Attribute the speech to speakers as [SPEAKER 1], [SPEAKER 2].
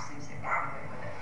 [SPEAKER 1] seems to get away.